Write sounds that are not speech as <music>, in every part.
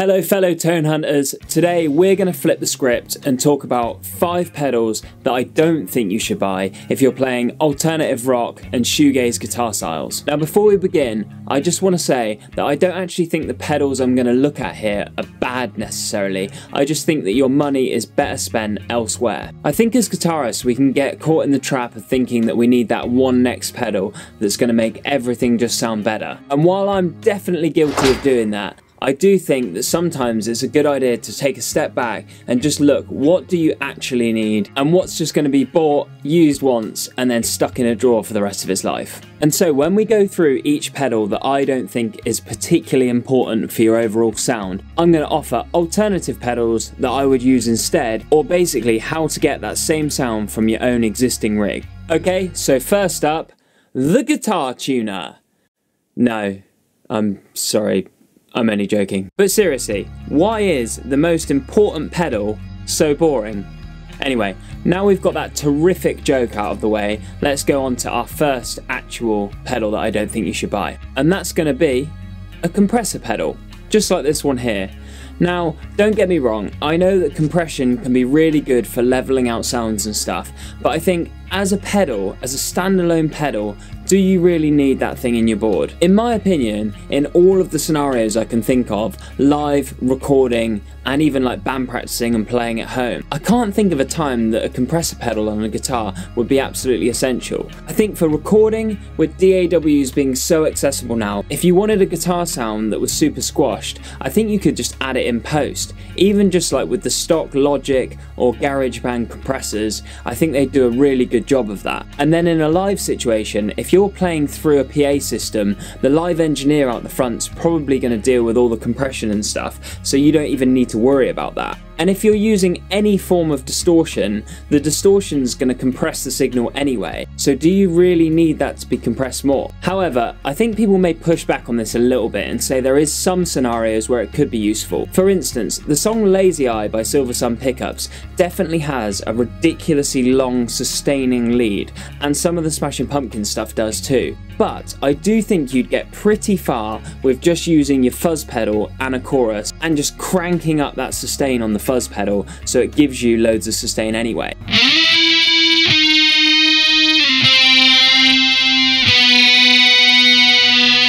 Hello fellow tone hunters, today we're going to flip the script and talk about 5 pedals that I don't think you should buy if you're playing alternative rock and shoegaze guitar styles. Now before we begin, I just want to say that I don't actually think the pedals I'm going to look at here are bad necessarily, I just think that your money is better spent elsewhere. I think as guitarists we can get caught in the trap of thinking that we need that one next pedal that's going to make everything just sound better. And while I'm definitely guilty of doing that, I do think that sometimes it's a good idea to take a step back and just look what do you actually need and what's just going to be bought, used once and then stuck in a drawer for the rest of its life. And so when we go through each pedal that I don't think is particularly important for your overall sound, I'm going to offer alternative pedals that I would use instead or basically how to get that same sound from your own existing rig. Okay, so first up, the guitar tuner. No, I'm sorry, I'm only joking. But seriously, why is the most important pedal so boring? Anyway, now we've got that terrific joke out of the way, let's go on to our first actual pedal that I don't think you should buy. And that's going to be a compressor pedal, just like this one here. Now, don't get me wrong, I know that compression can be really good for leveling out sounds and stuff, but I think as a pedal, as a standalone pedal, do you really need that thing in your board? In my opinion, in all of the scenarios I can think of, live, recording, and even like band practicing and playing at home, I can't think of a time that a compressor pedal on a guitar would be absolutely essential. I think for recording, with DAWs being so accessible now, if you wanted a guitar sound that was super squashed, I think you could just add it in post. Even just like with the stock Logic or GarageBand compressors, I think they do a really good job of that. And then in a live situation, if you're playing through a PA system, the live engineer out the front's probably going to deal with all the compression and stuff, so you don't even need to worry about that. And if you're using any form of distortion, the distortion's going to compress the signal anyway, so do you really need that to be compressed more? However, I think people may push back on this a little bit and say there is some scenarios where it could be useful. For instance, the song Lazy Eye by Silversun Pickups definitely has a ridiculously long sustaining lead, and some of the Smashing Pumpkins stuff does too. But I do think you'd get pretty far with just using your fuzz pedal and a chorus and just cranking up that sustain on the fuzz pedal so it gives you loads of sustain anyway.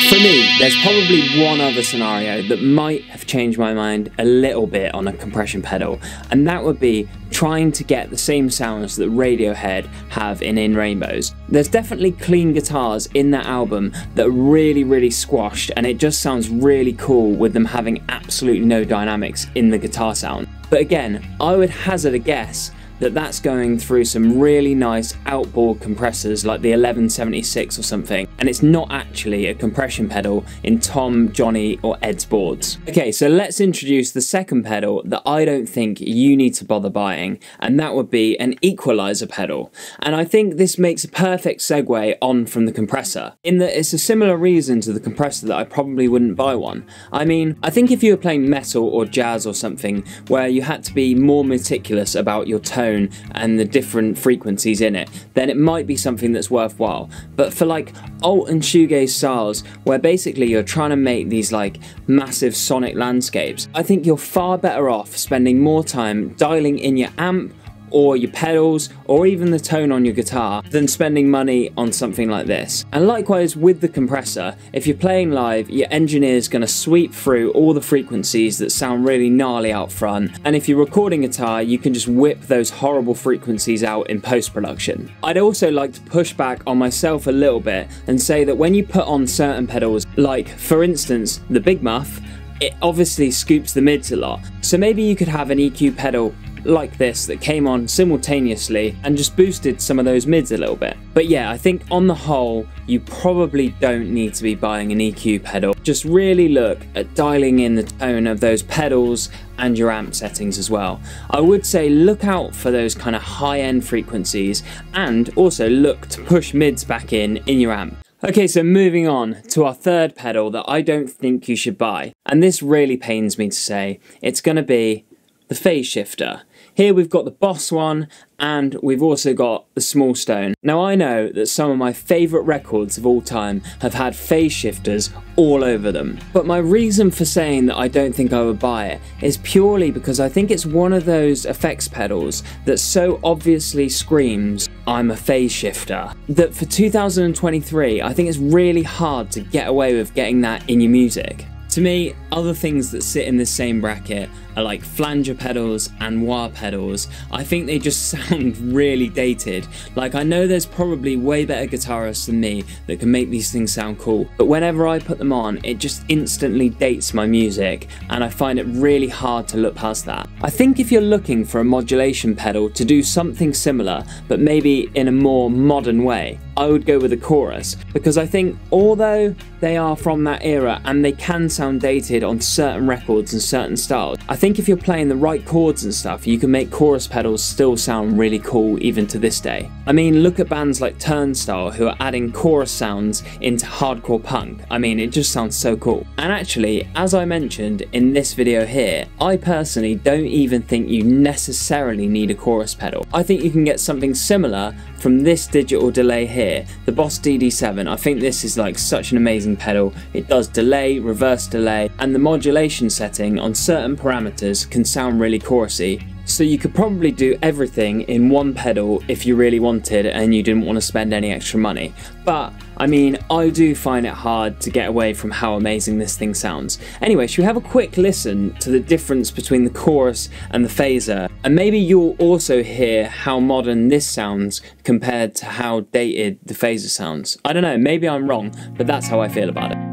For me, there's probably one other scenario that might have changed my mind a little bit on a compression pedal, and that would be trying to get the same sounds that Radiohead have in In Rainbows. There's definitely clean guitars in that album that are really, really squashed, and it just sounds really cool with them having absolutely no dynamics in the guitar sound. But again, I would hazard a guess that that's going through some really nice outboard compressors like the 1176 or something and it's not actually a compression pedal in Tom, Johnny or Ed's boards. Okay so let's introduce the second pedal that I don't think you need to bother buying and that would be an equalizer pedal and I think this makes a perfect segue on from the compressor in that it's a similar reason to the compressor that I probably wouldn't buy one. I mean I think if you were playing metal or jazz or something where you had to be more meticulous about your tone tone and the different frequencies in it, then it might be something that's worthwhile. But for like alt and shoegaze styles, where basically you're trying to make these like massive sonic landscapes, I think you're far better off spending more time dialing in your amp or your pedals, or even the tone on your guitar, than spending money on something like this. And likewise with the compressor, if you're playing live, your engineer is going to sweep through all the frequencies that sound really gnarly out front, and if you're recording guitar, you can just whip those horrible frequencies out in post-production. I'd also like to push back on myself a little bit and say that when you put on certain pedals, like for instance the Big Muff, it obviously scoops the mids a lot. So maybe you could have an EQ pedal like this that came on simultaneously and just boosted some of those mids a little bit. But yeah, I think on the whole, you probably don't need to be buying an EQ pedal. Just really look at dialing in the tone of those pedals and your amp settings as well. I would say look out for those kind of high-end frequencies and also look to push mids back in in your amp. Okay, so moving on to our third pedal that I don't think you should buy. And this really pains me to say. It's going to be the phase shifter. Here we've got the Boss one, and we've also got the Small Stone. Now I know that some of my favourite records of all time have had phase shifters all over them, but my reason for saying that I don't think I would buy it is purely because I think it's one of those effects pedals that so obviously screams, I'm a phase shifter, that for 2023 I think it's really hard to get away with getting that in your music. To me, other things that sit in the same bracket are like flanger pedals and wah pedals. I think they just <laughs> sound really dated. Like I know there's probably way better guitarists than me that can make these things sound cool, but whenever I put them on, it just instantly dates my music and I find it really hard to look past that. I think if you're looking for a modulation pedal to do something similar, but maybe in a more modern way, I would go with a chorus because I think although they are from that era and they can sound dated on certain records and certain styles, I think if you're playing the right chords and stuff, you can make chorus pedals still sound really cool even to this day. I mean, look at bands like Turnstile who are adding chorus sounds into hardcore punk. I mean, it just sounds so cool. And actually, as I mentioned in this video here, I personally don't even think you necessarily need a chorus pedal. I think you can get something similar from this digital delay here, the Boss DD7, I think this is like such an amazing pedal. It does delay, reverse delay, and the modulation setting on certain parameters can sound really chorusy. So you could probably do everything in one pedal if you really wanted and you didn't want to spend any extra money. But I mean, I do find it hard to get away from how amazing this thing sounds. Anyway, should we have a quick listen to the difference between the chorus and the phaser? And maybe you'll also hear how modern this sounds compared to how dated the phaser sounds. I don't know, maybe I'm wrong, but that's how I feel about it.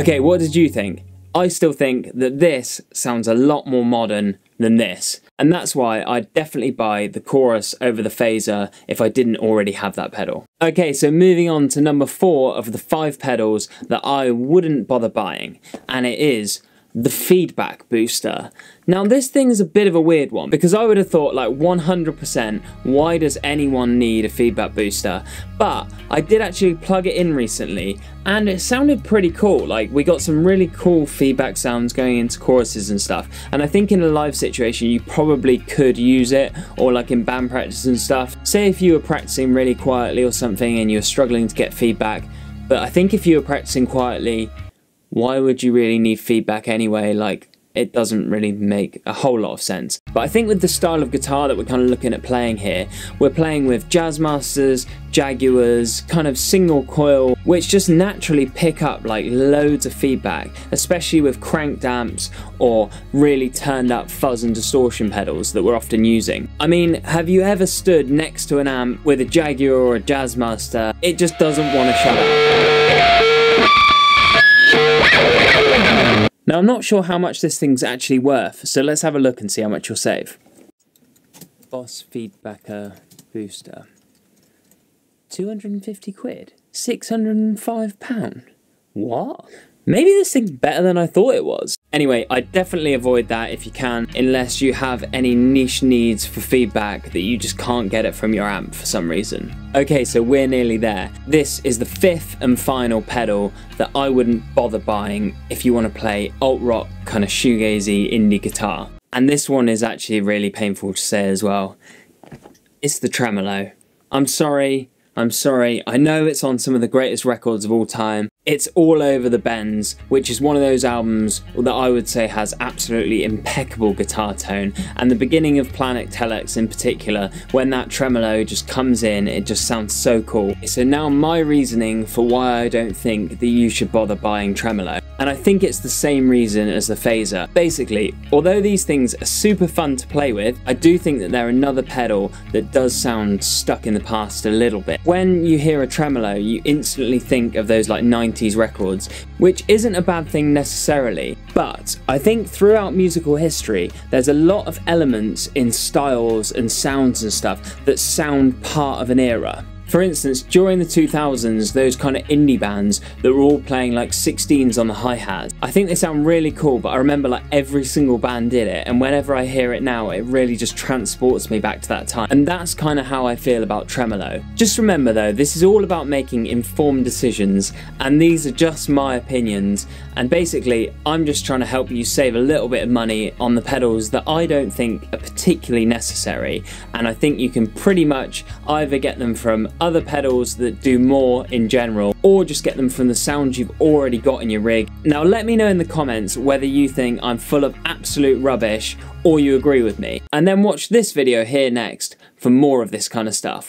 Okay, what did you think? I still think that this sounds a lot more modern than this, and that's why I'd definitely buy the chorus over the phaser if I didn't already have that pedal. Okay, so moving on to number four of the five pedals that I wouldn't bother buying, and it is the feedback booster. Now this thing is a bit of a weird one because I would have thought like 100% why does anyone need a feedback booster? But I did actually plug it in recently and it sounded pretty cool. Like we got some really cool feedback sounds going into choruses and stuff. And I think in a live situation you probably could use it or like in band practice and stuff. Say if you were practicing really quietly or something and you're struggling to get feedback but I think if you were practicing quietly why would you really need feedback anyway? Like, it doesn't really make a whole lot of sense. But I think with the style of guitar that we're kind of looking at playing here, we're playing with Jazzmasters, Jaguars, kind of single coil, which just naturally pick up like loads of feedback, especially with cranked amps or really turned up fuzz and distortion pedals that we're often using. I mean, have you ever stood next to an amp with a Jaguar or a Jazzmaster? It just doesn't want to shut up. Now I'm not sure how much this thing's actually worth, so let's have a look and see how much you'll save. Boss Feedbacker Booster. 250 quid? 605 pound? What? Maybe this thing's better than I thought it was. Anyway, I definitely avoid that if you can, unless you have any niche needs for feedback that you just can't get it from your amp for some reason. Okay, so we're nearly there. This is the fifth and final pedal that I wouldn't bother buying if you want to play alt rock kind of shoegazy indie guitar. And this one is actually really painful to say as well. It's the tremolo. I'm sorry, I'm sorry, I know it's on some of the greatest records of all time. It's all over the bends, which is one of those albums that I would say has absolutely impeccable guitar tone. And the beginning of Planet Telex in particular, when that tremolo just comes in, it just sounds so cool. So now my reasoning for why I don't think that you should bother buying tremolo. And I think it's the same reason as the phaser. Basically, although these things are super fun to play with, I do think that they're another pedal that does sound stuck in the past a little bit. When you hear a tremolo, you instantly think of those like 90s 80s records, which isn't a bad thing necessarily, but I think throughout musical history, there's a lot of elements in styles and sounds and stuff that sound part of an era. For instance, during the 2000s, those kind of indie bands that were all playing like 16s on the hi-hat, I think they sound really cool, but I remember like every single band did it, and whenever I hear it now, it really just transports me back to that time. And that's kind of how I feel about tremolo. Just remember though, this is all about making informed decisions, and these are just my opinions, and basically, I'm just trying to help you save a little bit of money on the pedals that I don't think are particularly necessary, and I think you can pretty much either get them from other pedals that do more in general, or just get them from the sounds you've already got in your rig. Now let me know in the comments whether you think I'm full of absolute rubbish or you agree with me. And then watch this video here next for more of this kind of stuff.